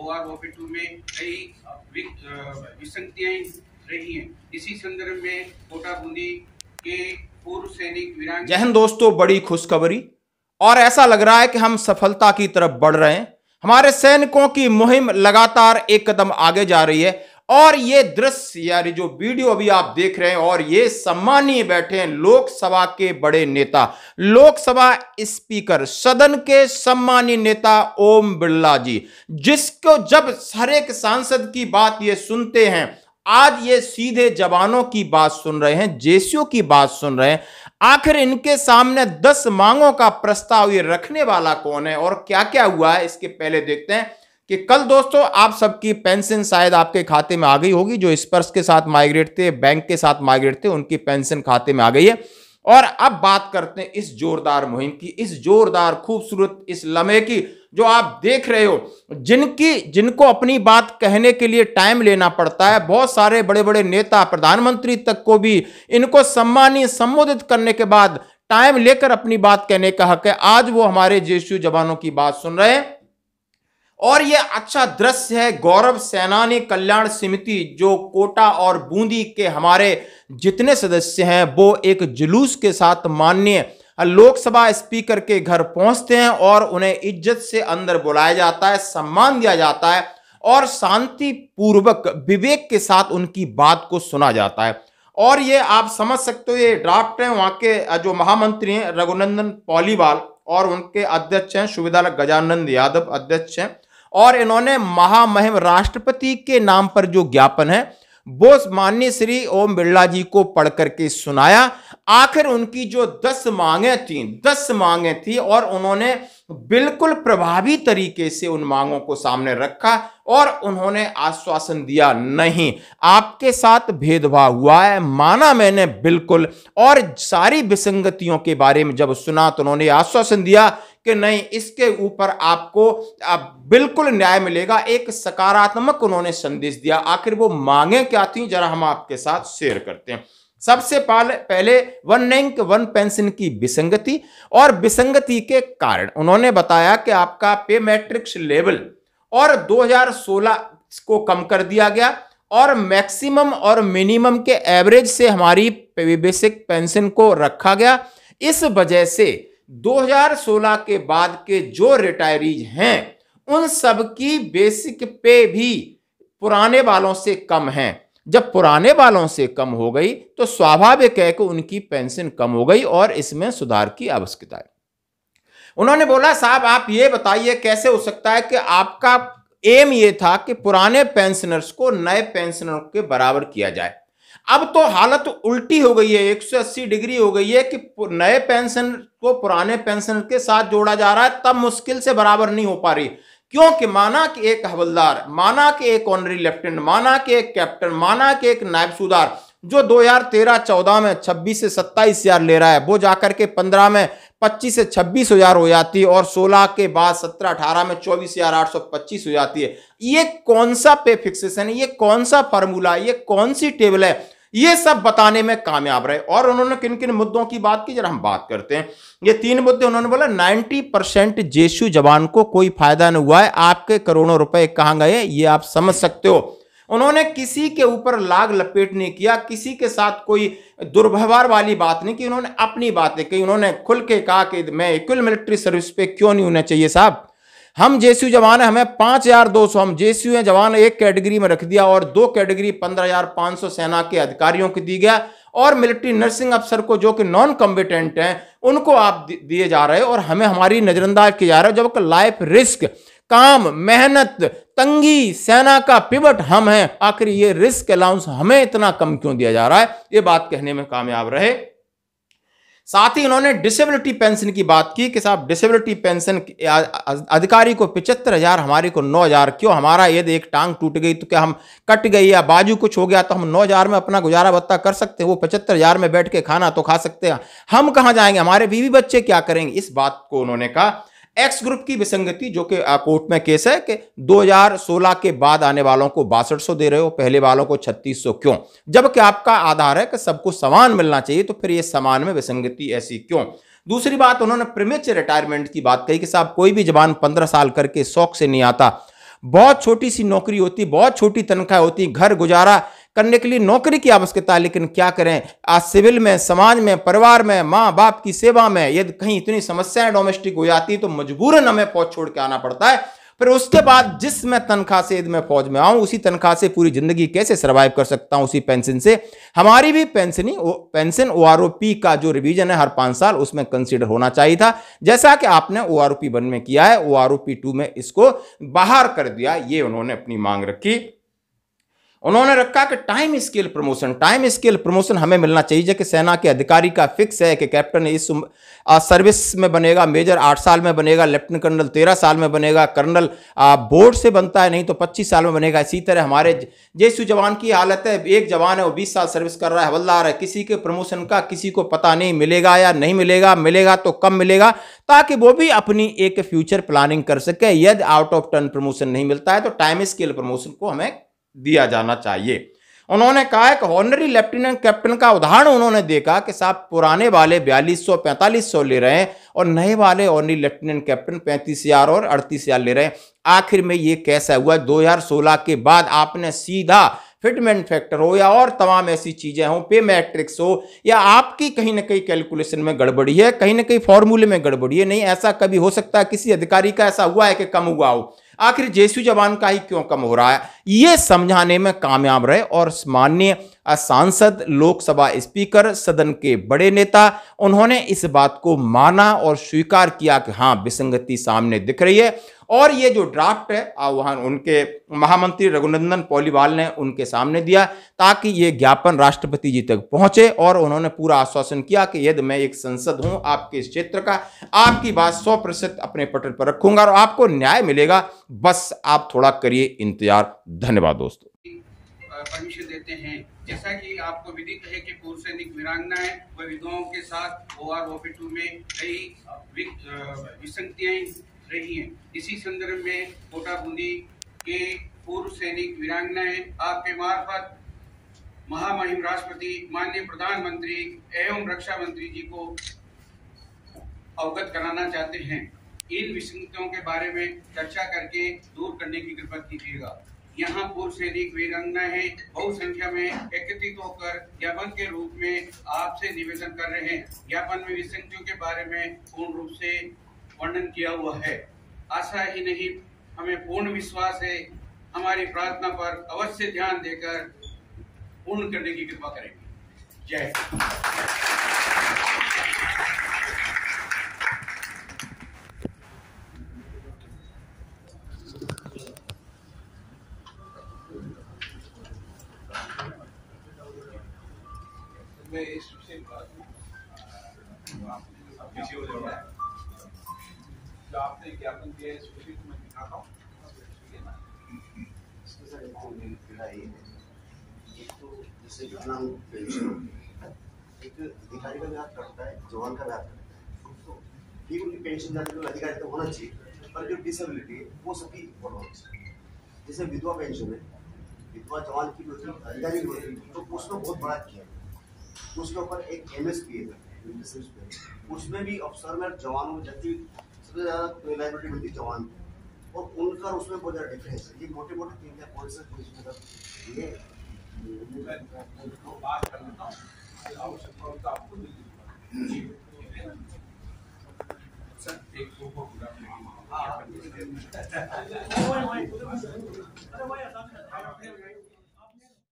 O R में कई विसंगतियाँ रही हैं। इसी संदर्भ में कोटा बूंदी के पूर्व सैनिक वीरांग जहन दोस्तों, बड़ी खुशखबरी। और ऐसा लग रहा है कि हम सफलता की तरफ़ बढ़ रहे हैं। हमारे सैनिकों की मुहिम लगातार एक कदम आगे जा रही है। और ये दृश्य, यानी जो वीडियो अभी आप देख रहे हैं, और ये सम्मानीय बैठे हैं लोकसभा के बड़े नेता। लोकसभा स्पीकर, सदन के सम्मानीय नेता ओम बिरला जी, जिसको जब हर एक सांसद की बात ये सुनते हैं, आज ये सीधे जवानों की बात सुन रहे हैं, जेसीओ की बात सुन रहे हैं। आखिर इनके सामने दस मांगों का प्रस्ताव ये रखने वाला कौन है, और क्या क्या हुआ है, इसके पहले देखते हैं। कि कल दोस्तों आप सबकी पेंशन शायद आपके खाते में आ गई होगी, जो स्पर्श के साथ माइग्रेट थे, बैंक के साथ माइग्रेट थे, उनकी पेंशन खाते में आ गई है। और अब बात करते हैं इस जोरदार मुहिम की, इस जोरदार खूबसूरत, इस लम्हे की, जो आप देख रहे हो, जिनकी, जिनको अपनी बात कहने के लिए टाइम लेना पड़ता है। बहुत सारे बड़े बड़े नेता, प्रधानमंत्री तक को भी, इनको सम्मानीय संबोधित करने के बाद, टाइम लेकर अपनी बात कहने का हक है। आज वो हमारे जेशु जवानों की बात सुन रहे हैं। और ये अच्छा दृश्य है गौरव सेनानी कल्याण समिति, जो कोटा और बूंदी के हमारे जितने सदस्य हैं, वो एक जुलूस के साथ माननीय लोकसभा स्पीकर के घर पहुँचते हैं और उन्हें इज़्ज़त से अंदर बुलाया जाता है, सम्मान दिया जाता है और शांति पूर्वक विवेक के साथ उनकी बात को सुना जाता है। और ये आप समझ सकते हो, ये ड्राफ्ट है, वहाँ के जो महामंत्री हैं, रघुनंदन पौलीवाल और उनके अध्यक्ष हैं सुविधा गजानंद यादव अध्यक्ष हैं। और इन्होंने महामहिम राष्ट्रपति के नाम पर जो ज्ञापन है, वो माननीय श्री ओम बिरला जी को पढ़ करके सुनाया। आखिर उनकी जो दस मांगे थी, दस मांगे थी और उन्होंने बिल्कुल प्रभावी तरीके से उन मांगों को सामने रखा और उन्होंने आश्वासन दिया, नहीं, आपके साथ भेदभाव हुआ है, माना मैंने बिल्कुल। और सारी विसंगतियों के बारे में जब सुना तो उन्होंने आश्वासन दिया कि नहीं, इसके ऊपर आपको बिल्कुल न्याय मिलेगा। एक सकारात्मक उन्होंने संदेश दिया। आखिर वो मांगे क्या थी? जरा हम आपके साथ शेयर करते हैं। सबसे पहले वन रैंक वन पेंशन की विसंगति और विसंगति के कारण। उन्होंने बताया कि आपका पे मैट्रिक्स लेवल और 2016 को कम कर दिया गया और मैक्सिमम और मिनिमम के एवरेज से हमारी बेसिक पेंशन को रखा गया। इस वजह से 2016 के बाद के जो रिटायरीज हैं, उन सब की बेसिक पे भी पुराने वालों से कम है। जब पुराने वालों से कम हो गई तो स्वाभाविक है कि उनकी पेंशन कम हो गई और इसमें सुधार की आवश्यकता है। उन्होंने बोला, साहब, आप ये बताइए, कैसे हो सकता है कि आपका एम ये था कि पुराने पेंशनर्स को नए पेंशनर के बराबर किया जाए? अब तो हालत उल्टी हो गई है 180 डिग्री हो गई है कि नए पेंशन को पुराने पेंशन के साथ जोड़ा जा रहा है, तब मुश्किल से बराबर नहीं हो पा रही। क्योंकि माना कि एक हवलदार, माना कि एक ऑनरी लेफ्टिनेंट, माना कि एक कैप्टन, माना कि एक नायब सुधार, जो 2013-14 में 26 से 27 हज़ार ले रहा है, वो जाकर के 15 में 25 से छब्बीस हज़ार हो जाती है और 16 के बाद 17-18 में चौबीस हज़ार आठ सौ पच्चीस हो जाती है। ये कौन सा पे फिक्सेशन है? ये कौन सा फार्मूला ये कौन सी टेबल है? ये सब बताने में कामयाब रहे। और उन्होंने किन किन मुद्दों की बात की, जरा हम बात करते हैं। ये तीन मुद्दे उन्होंने बोला 90 परसेंट जेसू जवान को कोई फ़ायदा नहीं हुआ है, आपके करोड़ों रुपए कहाँ गए ये आप समझ सकते हो। उन्होंने किसी के ऊपर लाग लपेट नहीं किया, किसी के साथ कोई दुर्व्यवहार वाली बात नहीं की, उन्होंने अपनी बातें कही, उन्होंने खुल के कहा कि मैं इक्वल मिलिट्री सर्विस पे क्यों नहीं होना चाहिए साहब? हम जेसीयू जवान है, हमें पाँच हज़ार दो सौ, हम जेसीयू है, जवान एक कैटेगरी में रख दिया और दो कैटेगरी पंद्रह हज़ार पाँच सौ सेना के अधिकारियों को दी गया और मिलिट्री नर्सिंग अफसर को जो कि नॉन कॉम्बिटेंट हैं, उनको आप दिए जा रहे हैं और हमें हमारी नजरअंदाज किया जा रहा है। जब लाइफ रिस्क काम, मेहनत, तंगी, सेना का पिवट हम हैं, आखिर ये रिस्क अलाउंस हमें इतना कम क्यों दिया जा रहा है? ये बात कहने में कामयाब रहे। साथ ही उन्होंने डिसेबिलिटी पेंशन की बात की कि साहब डिसेबिलिटी पेंशन अधिकारी को पिचहत्तर हज़ार, हमारे को नौ हज़ार, क्यों? हमारा यदि एक टांग टूट गई तो क्या हम कट गई या बाजू कुछ हो गया तो हम नौ हज़ार में अपना गुजारा भत्ता कर सकते हैं? वो पचहत्तर हज़ार में बैठ के खाना तो खा सकते हैं। हम कहाँ जाएँगे? हमारे बीवी बच्चे क्या करेंगे? इस बात को उन्होंने कहा। एक्स ग्रुप की विसंगति, जो कि कोर्ट में केस है कि 2016 के बाद आने वालों को बासठ दे रहे हो, पहले वालों को 3600 क्यों? जबकि आपका आधार है कि सबको समान मिलना चाहिए तो फिर ये समान में विसंगति ऐसी क्यों? दूसरी बात, उन्होंने प्रीमेच रिटायरमेंट की बात कही कि साहब, कोई भी जवान पंद्रह साल करके शौक से नहीं आता। बहुत छोटी सी नौकरी होती, बहुत छोटी तनख्वाह होती, घर गुजारा करने के लिए नौकरी की आवश्यकता है लेकिन क्या करें? आज सिविल में, समाज में, परिवार में माँ बाप की सेवा में यदि कहीं इतनी समस्याएँ डोमेस्टिक हो जाती तो मजबूरन हमें फौज छोड़ के आना पड़ता है। फिर उसके बाद जिस मैं तनख्वाह से यदि मैं फौज में आऊँ, उसी तनख्वाह से पूरी ज़िंदगी कैसे सरवाइव कर सकता हूँ उसी पेंशन से? हमारी भी पेंशनी पेंशन ओ का जो रिवीजन है, हर पाँच साल उसमें कंसिडर होना चाहिए था। जैसा कि आपने ओ आर में किया है ओ आर टू में इसको बाहर कर दिया, ये उन्होंने अपनी मांग रखी। उन्होंने रखा कि time scale promotion time scale promotion हमें मिलना चाहिए। कि सेना के अधिकारी का फिक्स है कि कैप्टन इस सर्विस में बनेगा मेजर आठ साल में बनेगा लेफ्टिनेंट कर्नल तेरह साल में बनेगा कर्नल बोर्ड से बनता है, नहीं तो पच्चीस साल में बनेगा। इसी तरह हमारे जैसु जवान की हालत है, एक जवान है, वो बीस साल सर्विस कर रहा है, हवलदार है। किसी के प्रमोशन का किसी को पता नहीं, मिलेगा या नहीं मिलेगा मिलेगा तो कम मिलेगा, ताकि वो भी अपनी एक फ्यूचर प्लानिंग कर सके। यदि आउट ऑफ़ टर्न प्रमोशन नहीं मिलता है तो टाइम स्केल प्रमोशन को हमें दिया जाना चाहिए। उन्होंने कहा कि हॉनरी लेफ्टिनेंट कैप्टन का उदाहरण उन्होंने देखा कि साहब पुराने वाले बयालीस सौ, पैंतालीस सौ ले रहे हैं और नए वाले ऑनरी लेफ्टिनेंट कैप्टन पैंतीस हज़ार और अड़तीस हज़ार ले रहे हैं। आखिर में ये कैसा हुआ? 2016 के बाद आपने सीधा फिटमेंट फैक्टर हो या और तमाम ऐसी चीज़ें हो पे मैट्रिक्स हो, या आपकी कहीं ना कहीं कैलकुलेशन में गड़बड़ी है, कहीं ना कहीं फॉर्मूले में गड़बड़ी है, नहीं, ऐसा कभी हो सकता है? किसी अधिकारी का ऐसा हुआ है कि कम हुआ हो? आखिर जेसु जवान का ही क्यों कम हो रहा है? ये समझाने में कामयाब रहे और माननीय सांसद, लोकसभा स्पीकर, सदन के बड़े नेता, उन्होंने इस बात को माना और स्वीकार किया कि हाँ विसंगति सामने दिख रही है। और ये जो ड्राफ्ट है वहाँ उनके महामंत्री रघुनंदन पौलीवाल ने उनके सामने दिया ताकि ये ज्ञापन राष्ट्रपति जी तक पहुँचे और उन्होंने पूरा आश्वासन किया कि यदि मैं एक संसद हूँ, आपके इस क्षेत्र का, आपकी बात सौ प्रतिशत अपने पटल पर रखूँगा और आपको न्याय मिलेगा। बस आप थोड़ा करिए इंतज़ार। धन्यवाद दोस्तों। देते हैं। जैसा कि आपको विदित है कि पूर्व सैनिक वीरांगनाएँ व विधवाओं के साथ ओ आर टू में कई विसंगतियाँ रही हैं। इसी संदर्भ में कोटा बूंदी के पूर्व सैनिक वीरांगनाएँ आपके मार्फत महामहिम राष्ट्रपति, माननीय प्रधानमंत्री एवं रक्षा मंत्री जी को अवगत कराना चाहते हैं। इन विसंगतियों के बारे में चर्चा करके दूर करने की कृपा कीजिएगा। यहाँ पूर्व सैनिक वीरांगना है। बहु संख्या में एकत्रित होकर ज्ञापन के रूप में आपसे निवेदन कर रहे हैं। ज्ञापन में विसंगतियों के बारे में पूर्ण रूप से वर्णन किया हुआ है। आशा ही नहीं, हमें पूर्ण विश्वास है। हमारी प्रार्थना पर अवश्य ध्यान देकर पूर्ण करने की कृपा करेंगे। जय मैं इस विषय पीछे हो जाऊँगा जो आपने ज्ञापन दिया इस विषय को मैं दिखाता हूँ। एक अधिकारी का है, जवान का है। तो ठीक उनकी पेंशन जाती है अधिकारी तो होना चाहिए, पर जो डिसेबिलिटी है, वो सभी इक्वल होना चाहिए। जैसे विधवा पेंशन है, विधवा जवान की भी अधिकारी होती है तो उसमें बहुत बड़ा किया उसके ऊपर एक एम एस पी है उसमें भी अफसर में जवानों में जबकि सबसे ज़्यादा लाइबिलिटी मिलती जवान और उनका उसमें बहुत ज़्यादा डिफरेंस है ये मोटे मोटे चीज़ है कौन से मतलब ये बात कर लेता हूँ आवश्यकता आपको सर एक हाँ